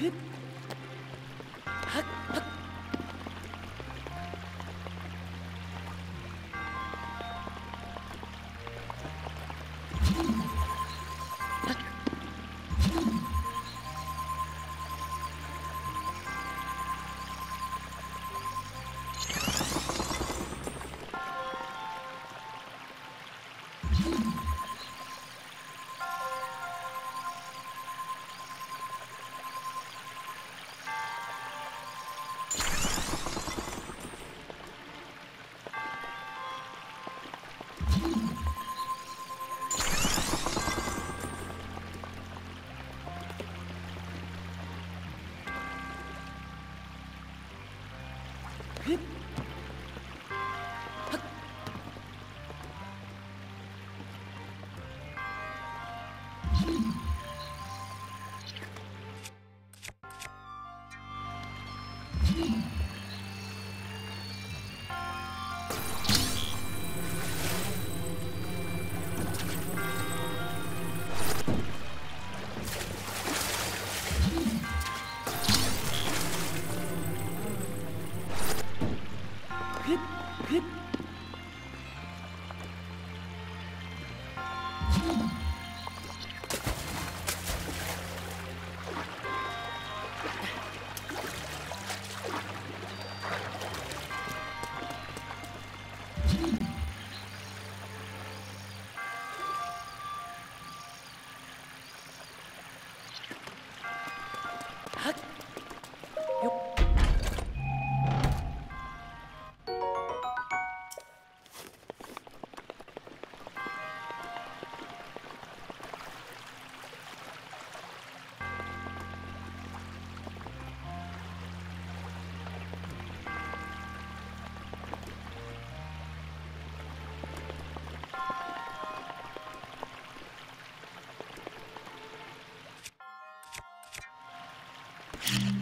You you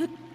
Huh?